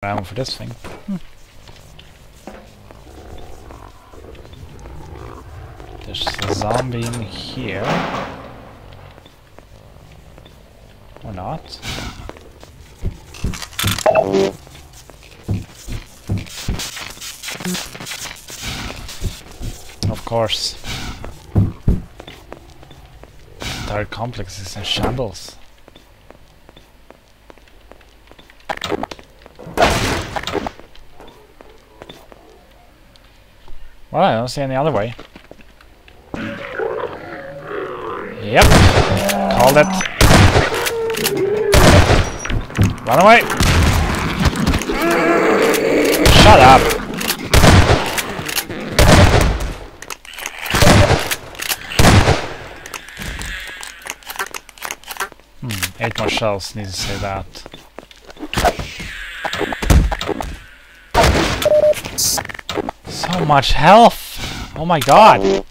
ammo for this thing. Hmm. There's a zombie in here. Or not. Of course. The entire complex is in shambles. Well, I don't see any other way. Yep. Called it. Run away! Shut up! Hmm, eight more shells, need to say that. So much health! Oh my god!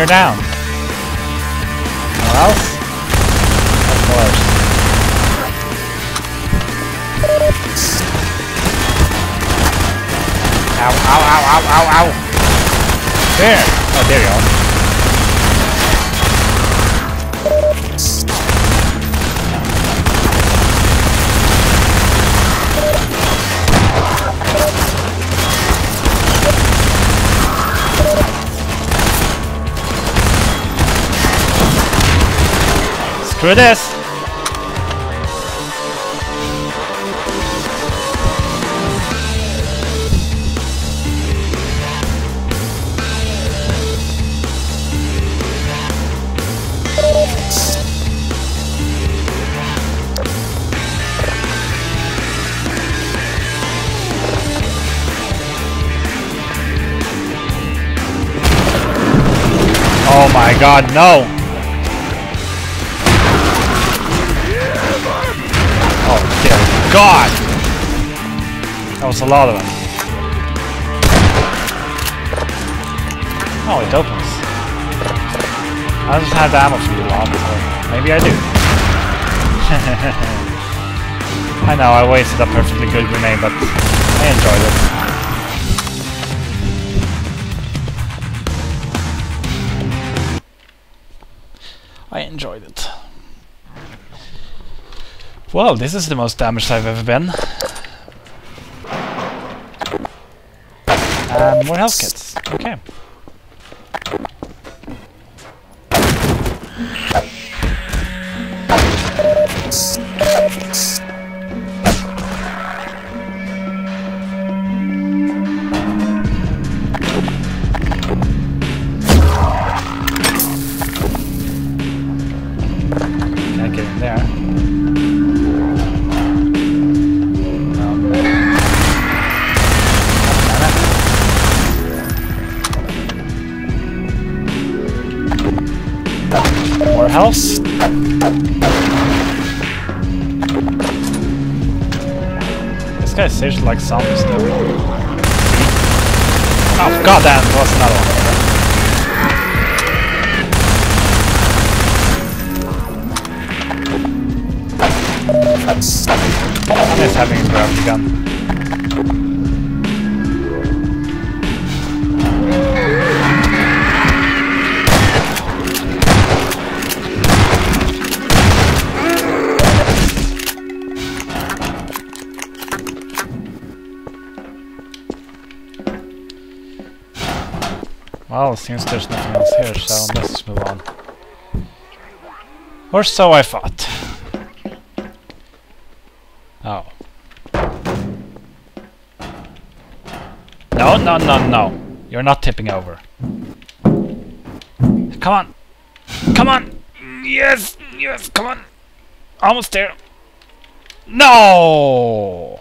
You're down. What else? Of course. Ow, ow, ow, ow, ow, ow! There! Oh, there you are. Screw this! Oh my god, no! God! That was a lot of them. Oh, it opens. I just had ammo for you long, so maybe I do. I know, I wasted a perfectly good grenade, but I enjoyed it. I enjoyed it. Well, this is the most damaged I've ever been. And more health kits. Okay. Health. This guy saves like zombies though. Oh goddamn, there was another one. I miss having a gravity gun. Seems there's nothing else here, so let's move on. Or so I thought. Oh. No, no, no, no. You're not tipping over. Come on. Come on. Yes. Yes, come on. Almost there. No!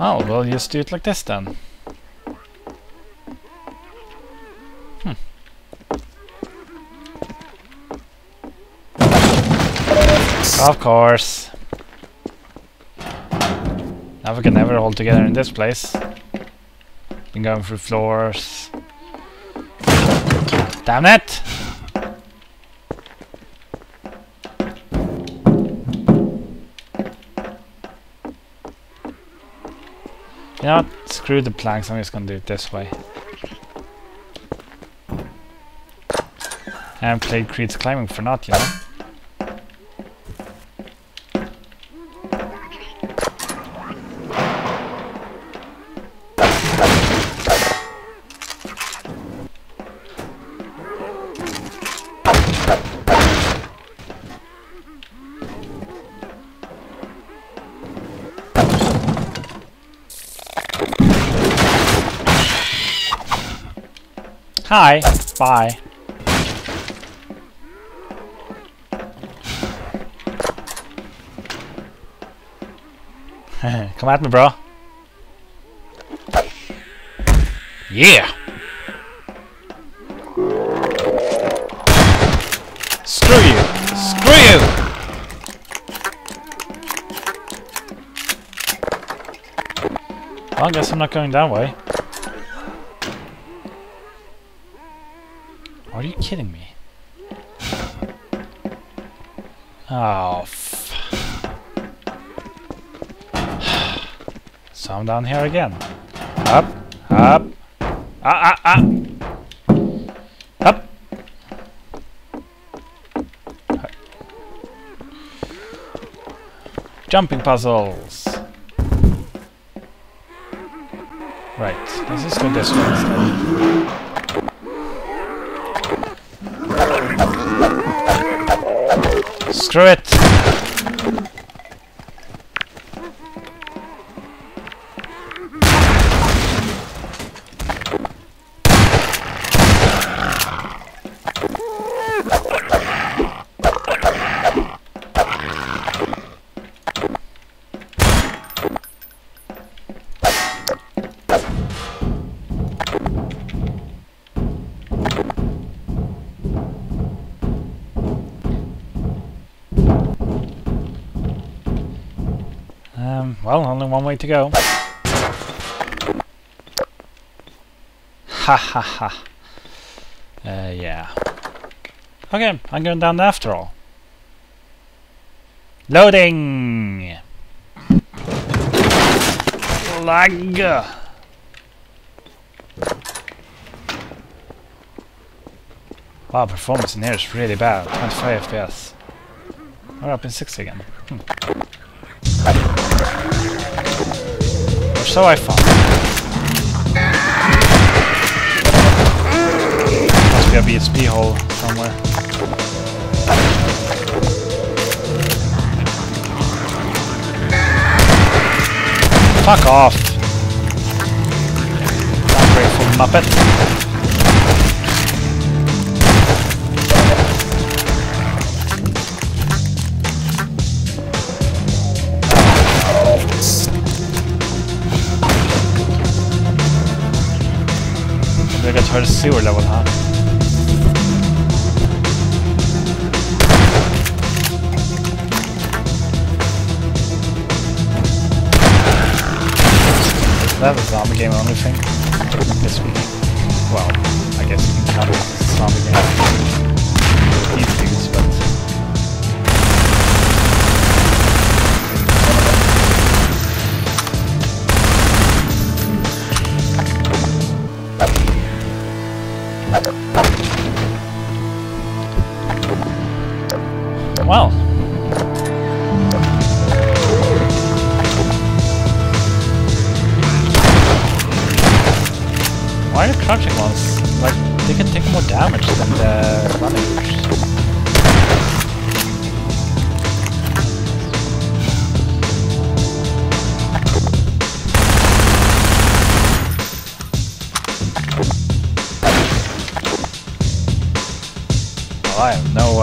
Oh, well, just do it like this then. Hmm. Of course. Now we can never hold together in this place. Been going through floors. Damn it! Know what? Screw the planks, I'm just gonna do it this way. And played Creed's Climbing for not, you know? Hi. Bye. Come at me, bro. Yeah. Screw you. Screw you. Well, I guess I'm not going that way. Are you kidding me? Oh, So I'm down here again. Up, up, ah, ah, ah. Up. Jumping puzzles. Right, let's just go this way instead. Screw it! Way to go. Ha ha ha. Uh, yeah. Okay, I'm going down after all. Loading! Lag! Wow, performance in here is really bad. 25 FPS. We're up in 60 again. Hmm. So I thought. Must be a BSP hole somewhere. Fuck off! Ungrateful muppet. Vi kan ta det sewer level här. That was zombie game only thing this week. Well, I guess you can count it as zombie game.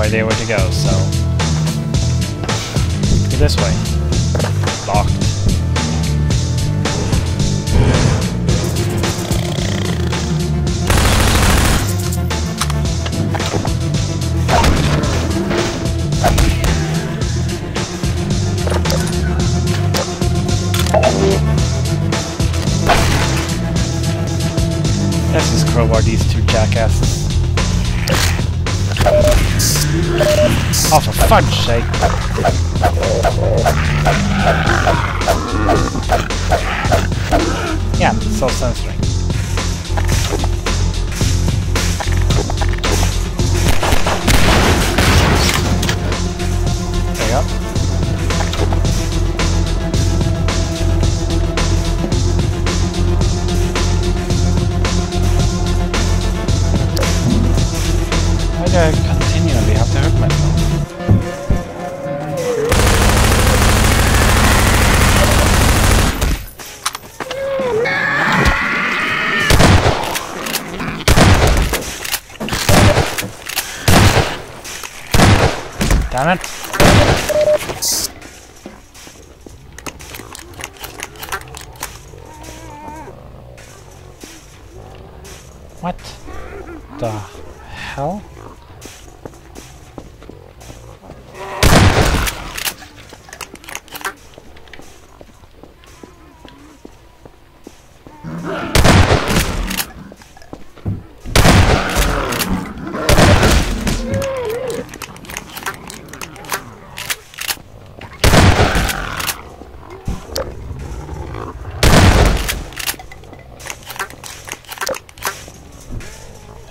Idea where to go, so... Go this way. Locked. Let's just crowbar these two jackasses. Oh, for fudge sake.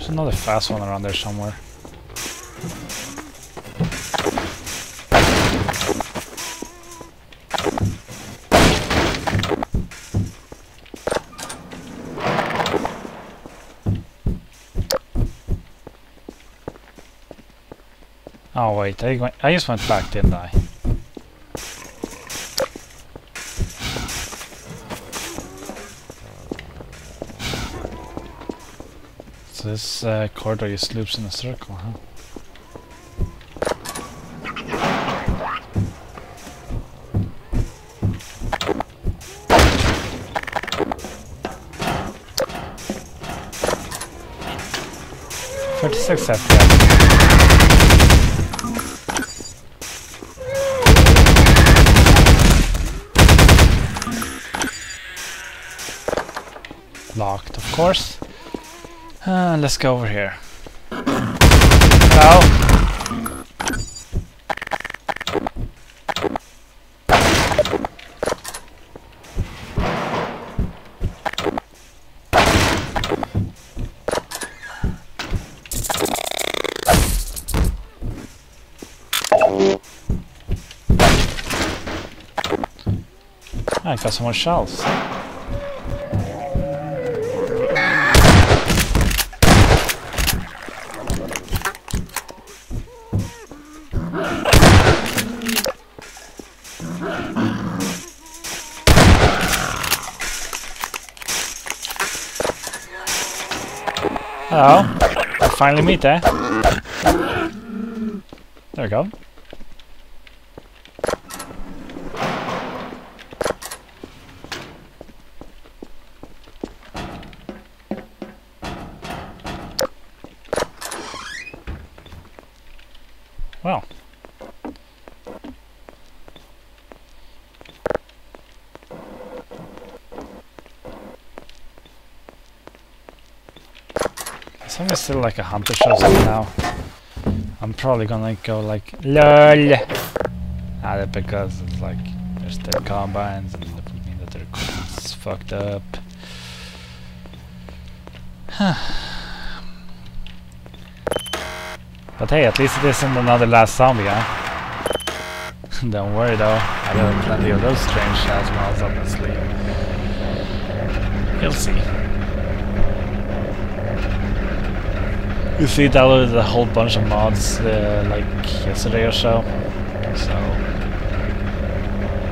There's another fast one around there somewhere. Oh wait, I, went, I just went back, didn't I? This uh, corridor just loops in a circle, huh? Thirty-six FPS. Locked, of course. Uh, let's go over here. Ow! I got some more shells. Hello. We finally meet there. There we go. Well. Long as still like a hunter up now, I'm probably gonna go like LOL. Ah, because it's like there's dead combines and that would mean that equipment's fucked up. but hey, at least it isn't another last zombie, huh? Don't worry though, I got plenty of those strange Shazmals up my sleeve. You'll see. You see, downloaded a whole bunch of mods uh, like yesterday or so, so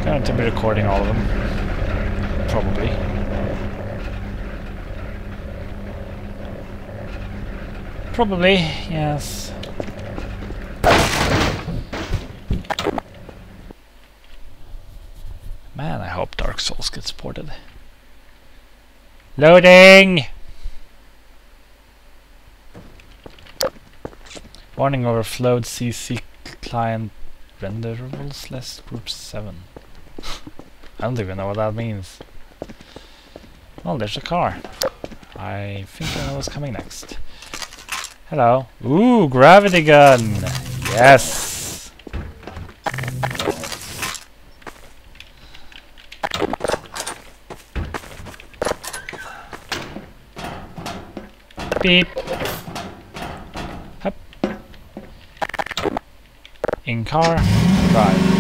going to be recording all of them, probably. Probably, yes. Man, I hope Dark Souls gets ported. Loading! Warning overflowed CC client renderables list group 7. I don't even know what that means. Well, there's a car. I think I know what's coming next. Hello. Ooh, gravity gun! Yes! Beep. In car, drive.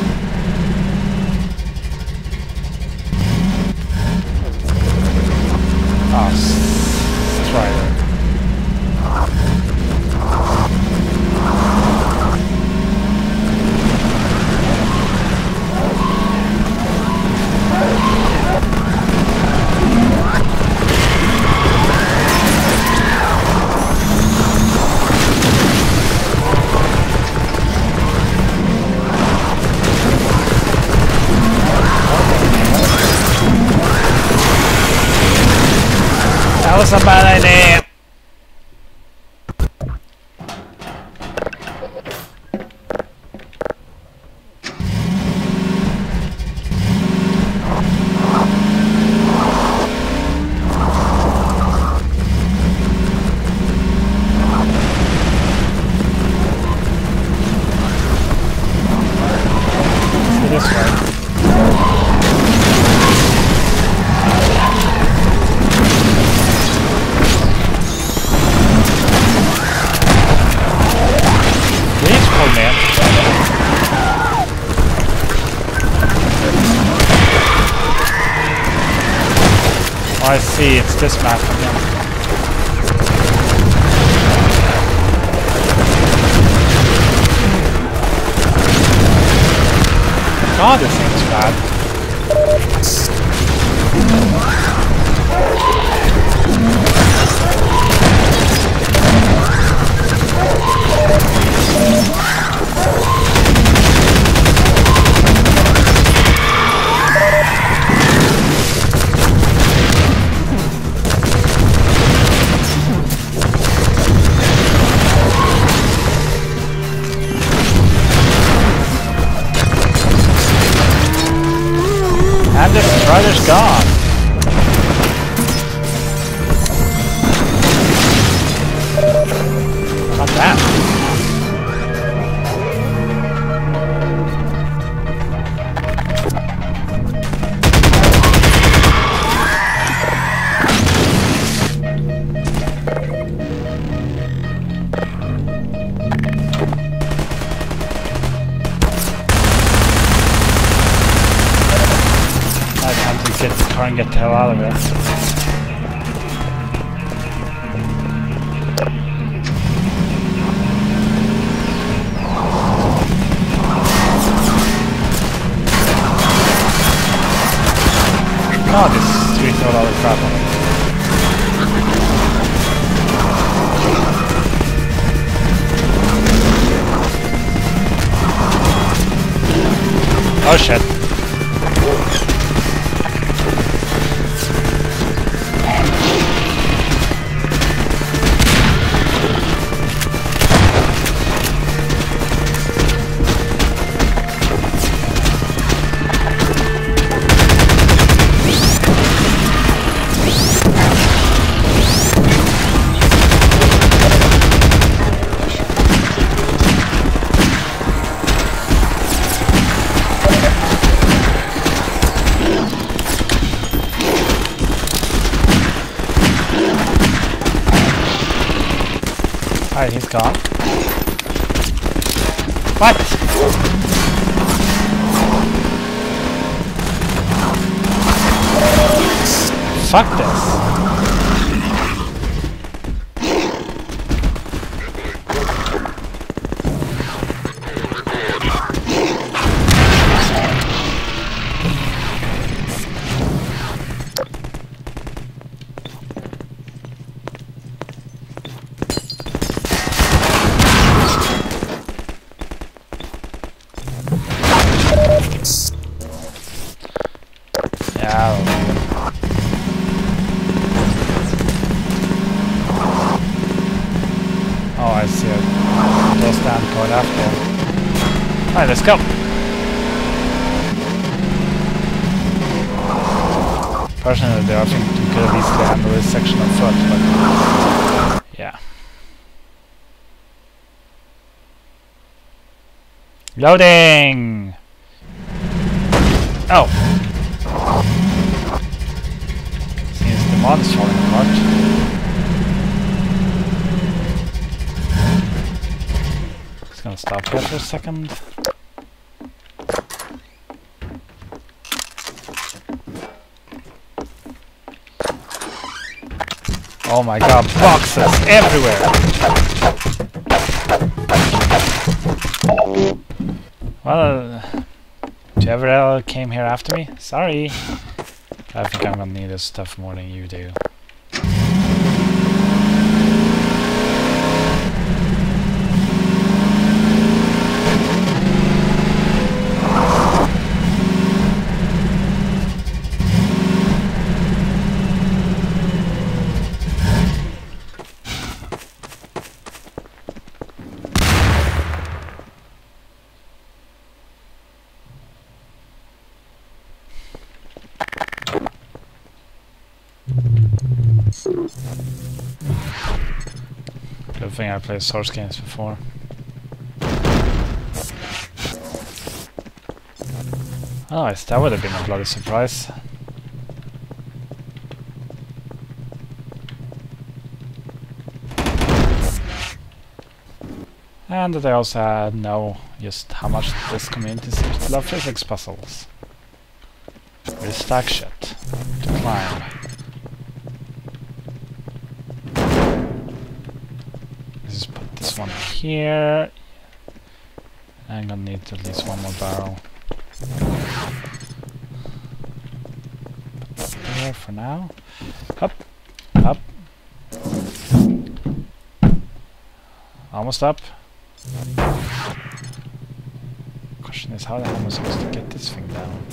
It's this map And this brother's gone. Of here. God, this street got all the crap on it. Oh shit. Though, I think you could have easily handle this section on foot, but... Yeah. Loading! Oh! Seems the mod's falling apart. Just gonna stop here for a second. Oh my god, boxes everywhere! Well, uh, whoever came here after me, sorry. I think I'm gonna need this stuff more than you do. Played Source games before. Oh, yes, that would have been a bloody surprise. And they also know just how much this community seems to love physics puzzles. We stack shit to climb. Let's put this one here. I'm gonna need at least one more barrel. There for now. Up, up. Almost up. Question is how the hell am I supposed to get this thing down?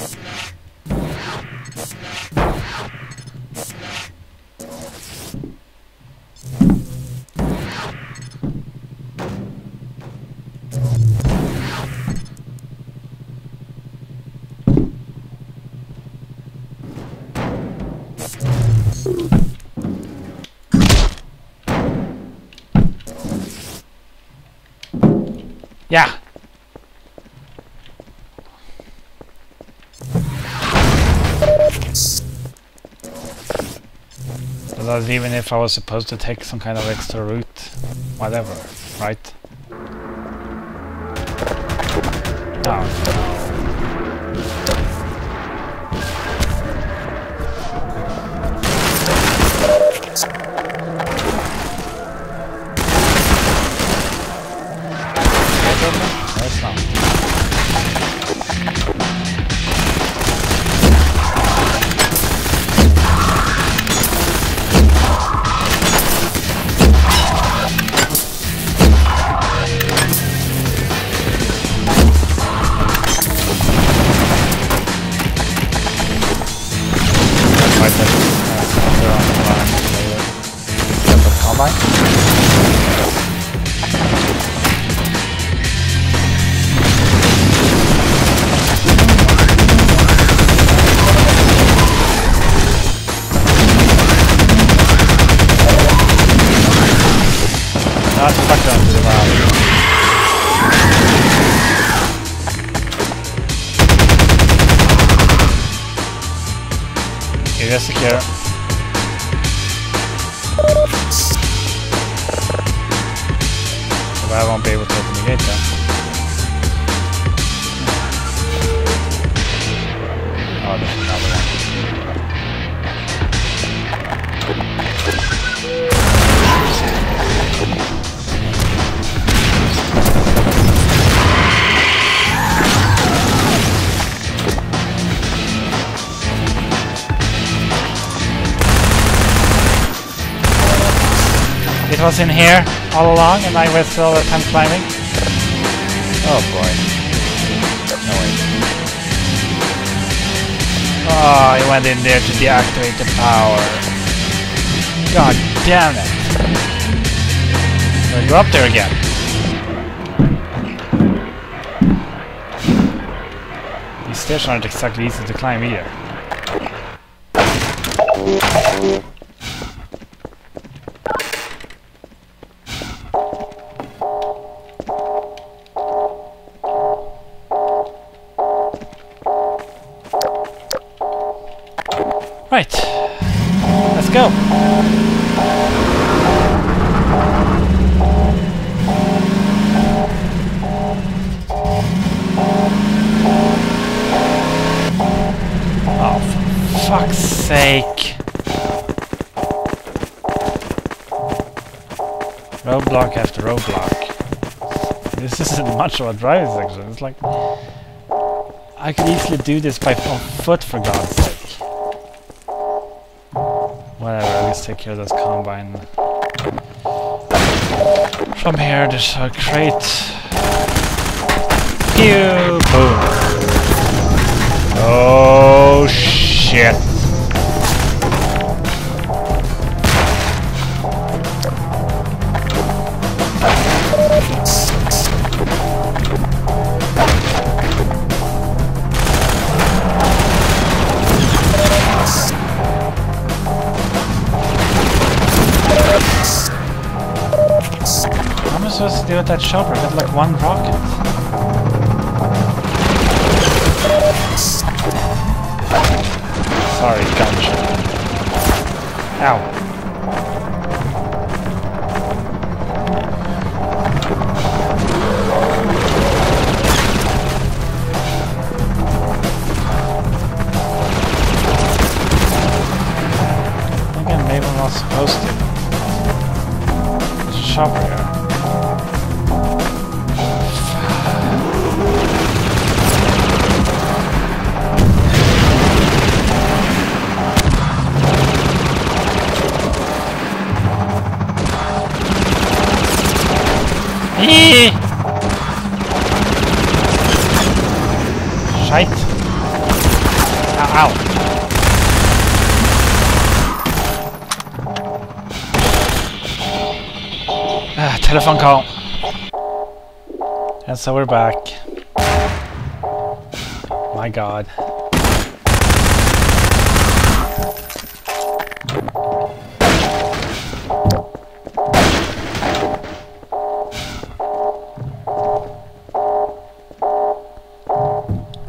Yeah. That's even if I was supposed to take some kind of extra route, whatever, right? Oh. it was in here all along and I was all the time climbing. Oh boy. No way. Oh, I went in there to deactivate the power. God damn it. Gotta go up there again. These stairs aren't exactly easy to climb either. Sake. Roadblock after roadblock. This isn't much of a driving section. It's like... I could easily do this by foot for God's sake. Whatever, I'll just take care of this combine. From here, there's a crate. Pew! Boom! Oh shit. With that chopper? I got like one rocket. So we're back. My god.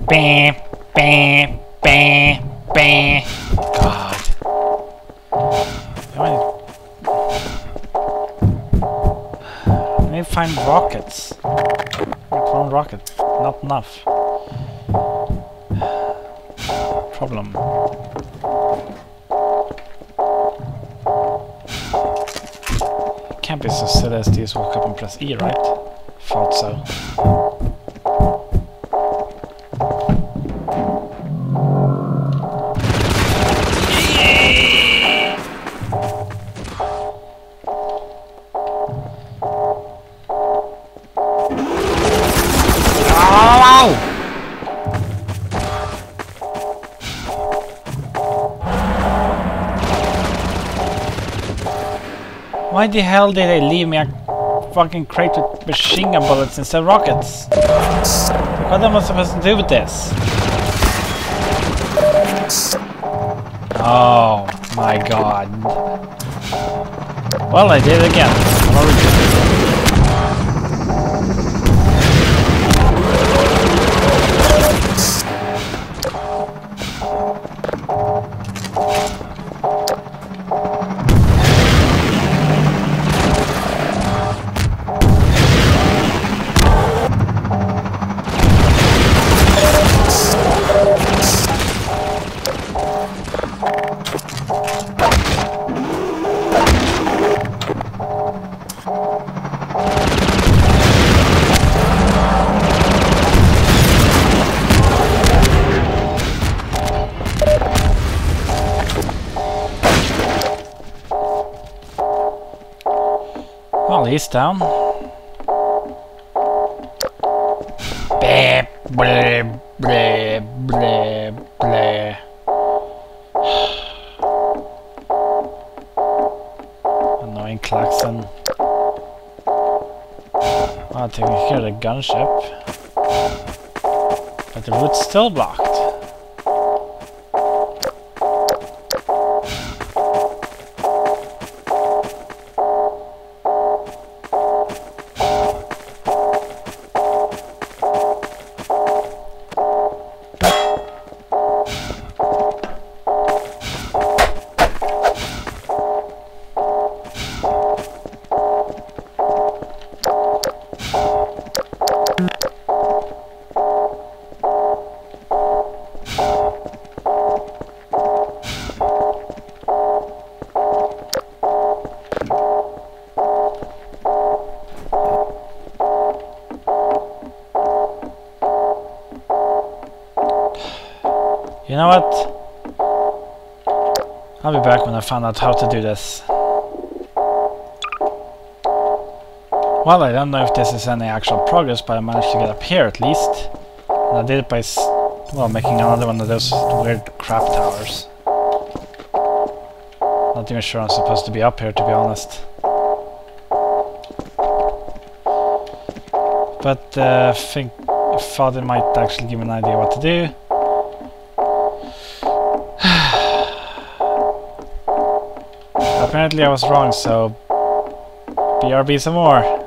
Bam, bam, not enough. Problem. Can't be so silly as just walk up and press E, right? Thought so. Why the hell did they leave me a fucking crate with machine gun bullets instead of rockets? What am I supposed to do with this? Oh my god. Well, I did it again. Well, down. Bleh, bleh, bleh, bleh, bleh. Annoying klaxon. I think we hear the gunship. But the route's still blocked. Know what? I'll be back when I find out how to do this. Well, I don't know if this is any actual progress, but I managed to get up here at least. And I did it by, well, making another one of those weird crap towers. Not even sure I'm supposed to be up here, to be honest. But uh, I think Father might actually give me an idea what to do. Apparently I was wrong, so BRB some more.